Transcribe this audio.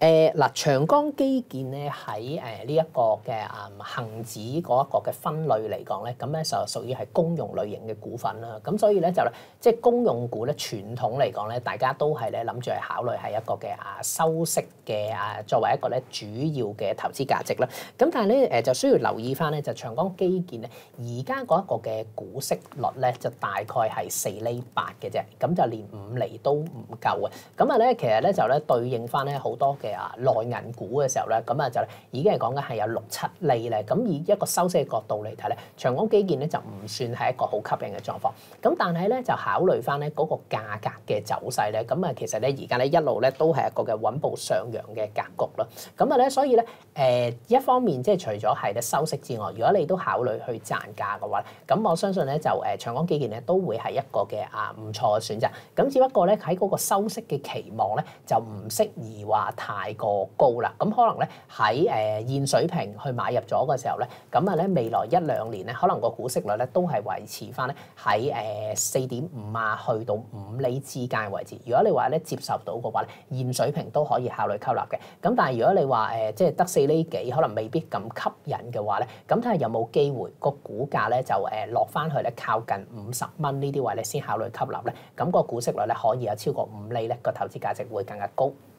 誒嗱、長江基建咧喺誒呢一個嘅啊恆指嗰一個嘅分類嚟講咧，咁咧就屬於係公用類型嘅股份啦。咁所以咧就，即係公用股咧傳統嚟講咧，大家都係咧諗住係考慮係一個嘅啊收息嘅啊作為一個咧主要嘅投資價值啦。咁但係咧誒就需要留意翻咧，就長江基建咧而家嗰一個嘅股息率咧就大概係四厘八嘅啫，咁就連五厘都唔夠嘅。咁啊咧其實咧就咧對應翻咧好多嘅啊內銀股嘅時候咧，咁啊就已經係講緊係有六七厘咧。咁以一個收息嘅角度嚟睇咧，長江基建咧就唔算係一個好吸引嘅狀況。咁但係咧就考慮翻咧嗰個價格嘅走勢咧，咁啊其實咧而家咧一路咧都係一個嘅穩步上揚嘅格局咯。咁啊咧所以咧誒、一方面即係除咗係咧收息之外，如果你都考慮去賺價嘅話，咁我相信咧就誒、長江基建咧都會係一個嘅啊唔錯嘅選擇。咁只不過咧喺嗰個收息嘅期望咧就唔適宜話太過高啦。咁可能咧喺誒現水平去買入咗嘅時候咧，咁啊咧未來一兩年咧可能個股息率咧都係維持翻咧喺誒四點五啊去到五厘之間嘅位置。如果你話咧接受到嘅話咧，現水平都可以考慮吸納嘅。咁但係如果你話誒、即係得四厘幾，可能未必咁吸引嘅話咧，咁睇下有冇機會個股價咧就誒落翻去咧靠近五十蚊呢啲位咧先考慮吸納咧，咁、個股息率咧可以有超過五厘咧，個投資價值會更加高。